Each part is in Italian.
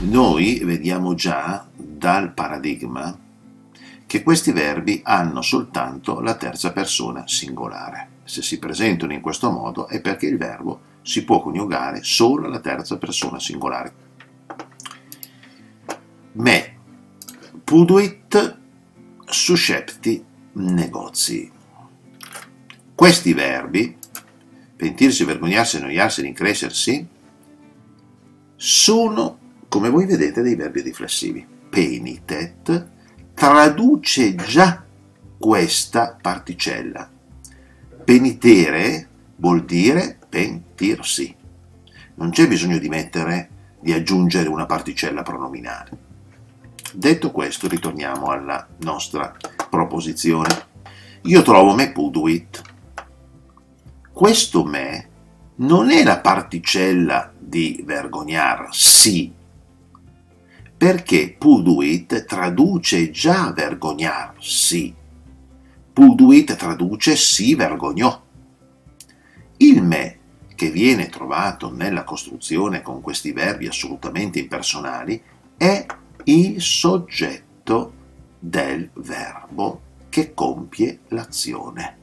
Noi vediamo già dal paradigma che questi verbi hanno soltanto la terza persona singolare. Se si presentano in questo modo è perché il verbo si può coniugare solo alla terza persona singolare. Me puduit suscepti negozi. Questi verbi, pentirsi, vergognarsi, annoiarsi, rincrescersi, sono, come voi vedete, dei verbi riflessivi. Penitet traduce già questa particella. Penitere vuol dire pentirsi. Non c'è bisogno di mettere, di aggiungere una particella pronominale. Detto questo, ritorniamo alla nostra proposizione. Io trovo me puduit. Questo me non è la particella di vergognarsi, perché puduit traduce già vergognarsi. Puduit traduce si vergognò. Il me che viene trovato nella costruzione con questi verbi assolutamente impersonali è il soggetto del verbo che compie l'azione.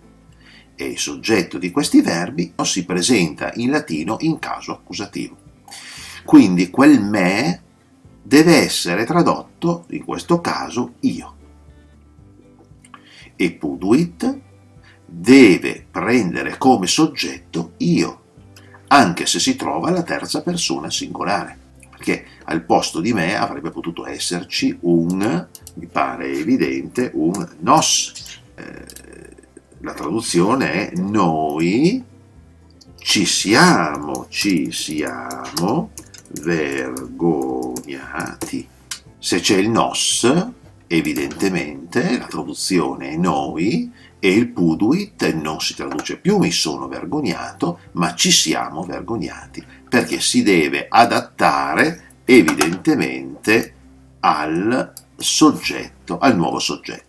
E il soggetto di questi verbi non si presenta in latino in caso accusativo. Quindi quel me deve essere tradotto, in questo caso, io. E puduit deve prendere come soggetto io, anche se si trova la terza persona singolare, perché al posto di me avrebbe potuto esserci un, mi pare evidente, un nos. Eh, la traduzione è noi ci siamo, ci siamo vergognati. Se c'è il nos, evidentemente la traduzione è noi e il puduit non si traduce più mi sono vergognato, ma ci siamo vergognati, perché si deve adattare evidentemente al soggetto, al nuovo soggetto.